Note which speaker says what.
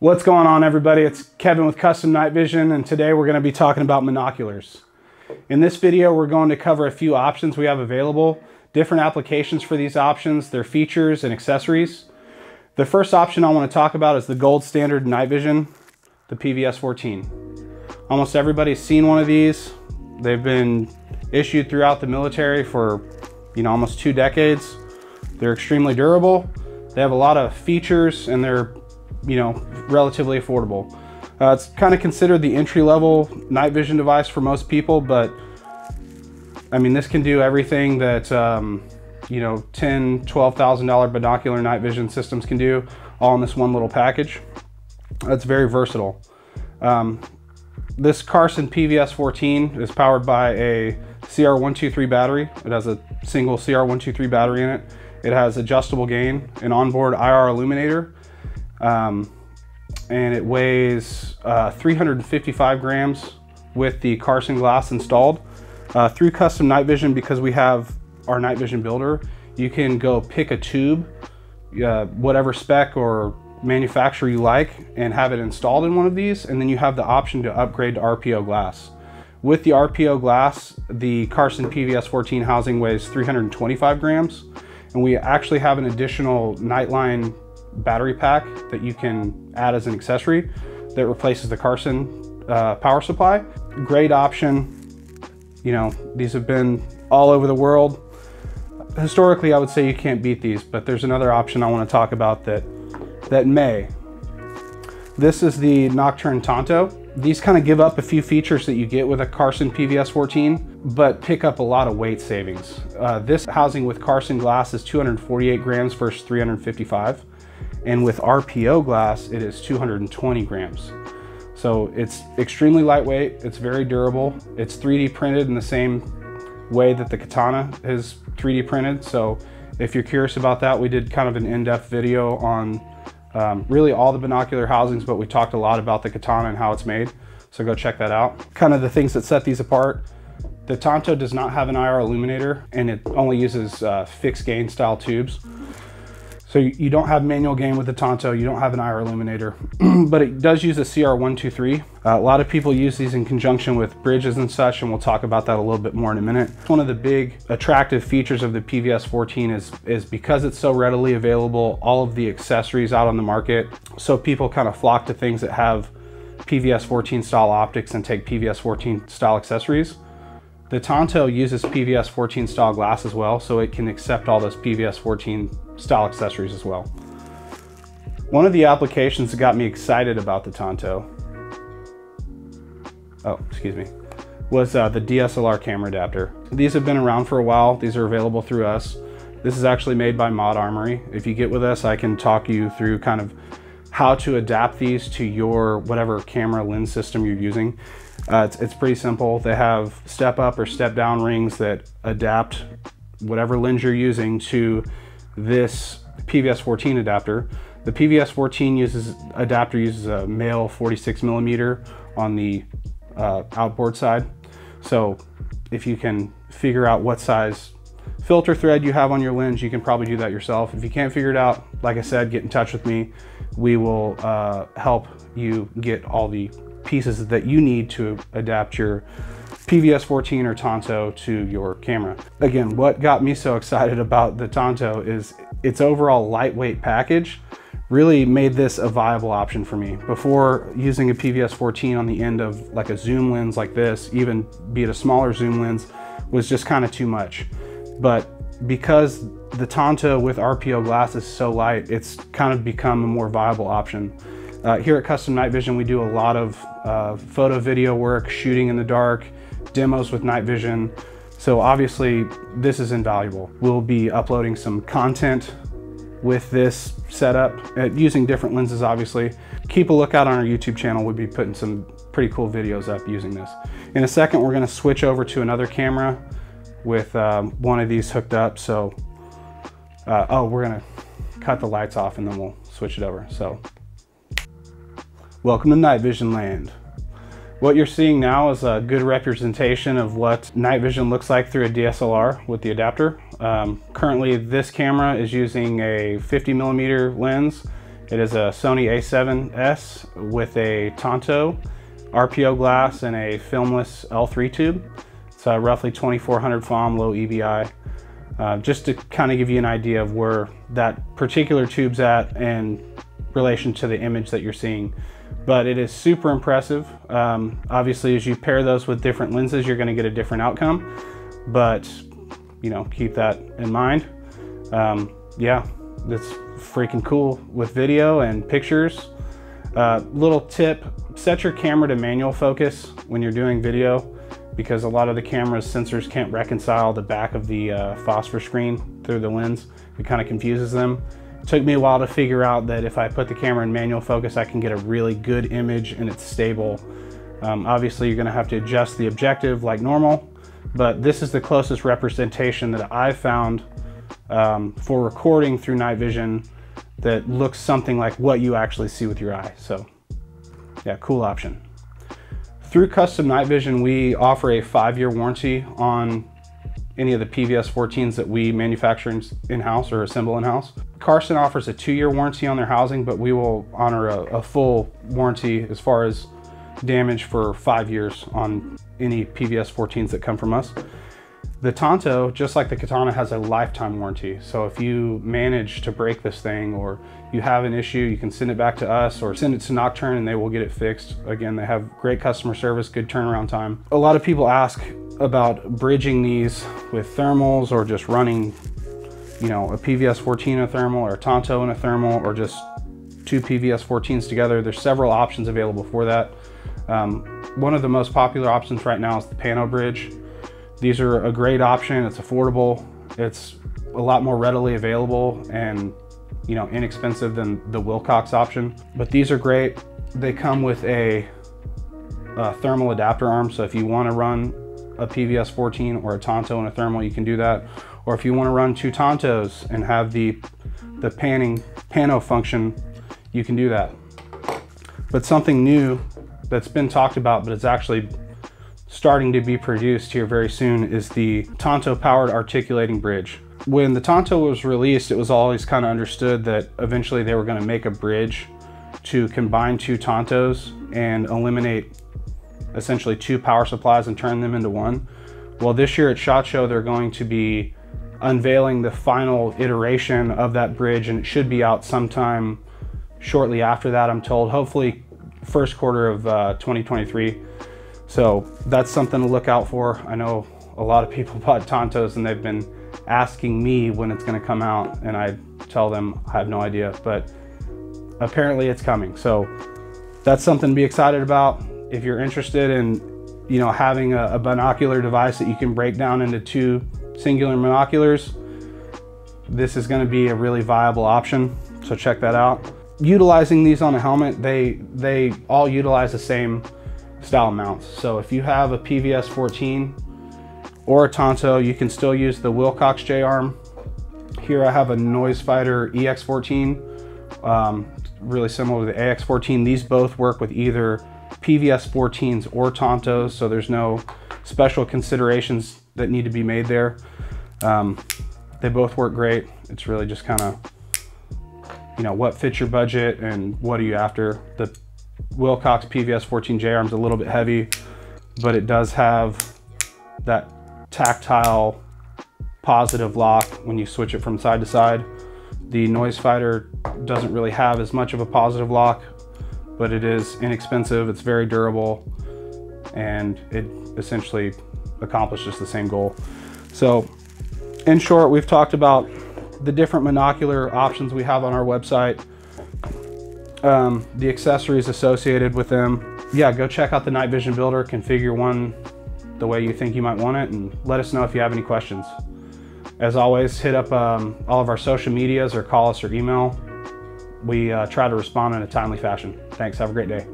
Speaker 1: What's going on everybody? It's Kevin with Custom Night Vision and today we're going to be talking about monoculars. In this video we're going to cover a few options we have available, different applications for these options, their features and accessories. The first option I want to talk about is the gold standard night vision, the PVS 14. Almost everybody's seen one of these. They've been issued throughout the military for you know almost two decades. They're extremely durable. They have a lot of features and they're you know, relatively affordable. Uh, it's kind of considered the entry-level night vision device for most people, but I mean, this can do everything that, um, you know, $10, $12,000 binocular night vision systems can do, all in this one little package. It's very versatile. Um, this Carson PVS 14 is powered by a CR123 battery. It has a single CR123 battery in it. It has adjustable gain, an onboard IR illuminator, um, and it weighs uh, 355 grams with the Carson glass installed. Uh, through custom night vision, because we have our night vision builder, you can go pick a tube, uh, whatever spec or manufacturer you like, and have it installed in one of these. And then you have the option to upgrade to RPO glass. With the RPO glass, the Carson PVS 14 housing weighs 325 grams. And we actually have an additional Nightline battery pack that you can add as an accessory that replaces the Carson uh, power supply. Great option. You know, these have been all over the world. Historically, I would say you can't beat these, but there's another option I want to talk about that, that may. This is the Nocturn Tanto. These kind of give up a few features that you get with a Carson PVS 14, but pick up a lot of weight savings. Uh, this housing with Carson glass is 248 grams versus 355. And with RPO glass, it is 220 grams. So it's extremely lightweight, it's very durable. It's 3D printed in the same way that the Katana is 3D printed. So if you're curious about that, we did kind of an in-depth video on um, really all the binocular housings, but we talked a lot about the Katana and how it's made. So go check that out. Kind of the things that set these apart. The Tanto does not have an IR illuminator and it only uses uh, fixed gain style tubes. So you don't have manual gain with the Tanto, you don't have an IR illuminator, but it does use a CR123. Uh, a lot of people use these in conjunction with bridges and such, and we'll talk about that a little bit more in a minute. One of the big attractive features of the PVS 14 is, is because it's so readily available, all of the accessories out on the market, so people kind of flock to things that have PVS 14 style optics and take PVS 14 style accessories. The Tanto uses PVS 14 style glass as well, so it can accept all those PVS 14 style accessories as well. One of the applications that got me excited about the Tanto, oh, excuse me, was uh, the DSLR camera adapter. These have been around for a while. These are available through us. This is actually made by Mod Armory. If you get with us, I can talk you through kind of how to adapt these to your whatever camera lens system you're using. Uh, it's, it's pretty simple. They have step up or step down rings that adapt whatever lens you're using to this PVS 14 adapter. The PVS 14 uses adapter uses a male 46 millimeter on the uh, outboard side. So if you can figure out what size filter thread you have on your lens, you can probably do that yourself. If you can't figure it out, like I said, get in touch with me. We will uh, help you get all the pieces that you need to adapt your PVS 14 or Tanto to your camera. Again, what got me so excited about the Tanto is its overall lightweight package really made this a viable option for me. Before using a PVS 14 on the end of like a zoom lens like this, even be it a smaller zoom lens, was just kind of too much. But because the Tanto with RPO glass is so light, it's kind of become a more viable option. Uh, here at Custom Night Vision, we do a lot of uh, photo video work, shooting in the dark, demos with night vision. So obviously this is invaluable. We'll be uploading some content with this setup uh, using different lenses, obviously. Keep a lookout on our YouTube channel. We'll be putting some pretty cool videos up using this. In a second, we're gonna switch over to another camera with um, one of these hooked up. So, uh, oh, we're gonna cut the lights off and then we'll switch it over. So Welcome to Night Vision Land. What you're seeing now is a good representation of what night vision looks like through a DSLR with the adapter. Um, currently this camera is using a 50 millimeter lens It is a Sony a7S with a Tanto RPO glass and a filmless L3 tube. It's uh, roughly 2400 FOM, low EBI. Uh, just to kind of give you an idea of where that particular tube's at in relation to the image that you're seeing. But it is super impressive. Um, obviously, as you pair those with different lenses, you're gonna get a different outcome. But, you know, keep that in mind. Um, yeah, that's freaking cool with video and pictures. Uh, little tip, set your camera to manual focus when you're doing video because a lot of the camera's sensors can't reconcile the back of the uh, phosphor screen through the lens. It kind of confuses them. Took me a while to figure out that if I put the camera in manual focus, I can get a really good image and it's stable. Um, obviously, you're gonna have to adjust the objective like normal, but this is the closest representation that I've found um, for recording through night vision that looks something like what you actually see with your eye. So yeah, cool option. Through Custom Night Vision, we offer a five-year warranty on any of the PVS 14s that we manufacture in-house or assemble in-house. Carson offers a two-year warranty on their housing, but we will honor a, a full warranty as far as damage for five years on any PVS 14s that come from us. The Tanto, just like the Katana, has a lifetime warranty. So if you manage to break this thing or you have an issue, you can send it back to us or send it to Nocturn and they will get it fixed. Again, they have great customer service, good turnaround time. A lot of people ask about bridging these with thermals or just running, you know, a PVS 14 in a thermal or a Tanto in a thermal or just two PVS 14s together. There's several options available for that. Um, one of the most popular options right now is the Pano Bridge. These are a great option. It's affordable. It's a lot more readily available and you know inexpensive than the Wilcox option. But these are great. They come with a, a thermal adapter arm. So if you want to run a PVS 14 or a Tanto and a thermal, you can do that. Or if you want to run two Tantos and have the the panning pano function, you can do that. But something new that's been talked about, but it's actually starting to be produced here very soon is the Tanto powered articulating bridge. When the Tanto was released, it was always kind of understood that eventually they were going to make a bridge to combine two Tantos and eliminate essentially two power supplies and turn them into one. Well, this year at SHOT Show, they're going to be unveiling the final iteration of that bridge and it should be out sometime shortly after that, I'm told, hopefully first quarter of uh, 2023. So that's something to look out for. I know a lot of people bought Tantos and they've been asking me when it's gonna come out and I tell them I have no idea, but apparently it's coming. So that's something to be excited about. If you're interested in, you know, having a, a binocular device that you can break down into two singular binoculars, this is gonna be a really viable option. So check that out. Utilizing these on a helmet, they, they all utilize the same style mounts. So if you have a PVS 14 or a Tanto, you can still use the Wilcox J-arm. Here I have a Noise Fighter EX14, um, really similar to the AX14. These both work with either PVS 14s or Tantos, so there's no special considerations that need to be made there. Um, they both work great. It's really just kind of, you know, what fits your budget and what are you after. The Wilcox PVS 14J arm's a little bit heavy, but it does have that tactile positive lock when you switch it from side to side. The Noise Fighter doesn't really have as much of a positive lock, but it is inexpensive, it's very durable, and it essentially accomplishes the same goal. So in short, we've talked about the different monocular options we have on our website um, the accessories associated with them. Yeah, go check out the night vision builder, configure one the way you think you might want it, and let us know if you have any questions. As always, hit up um, all of our social medias or call us or email. We uh, try to respond in a timely fashion. Thanks, have a great day.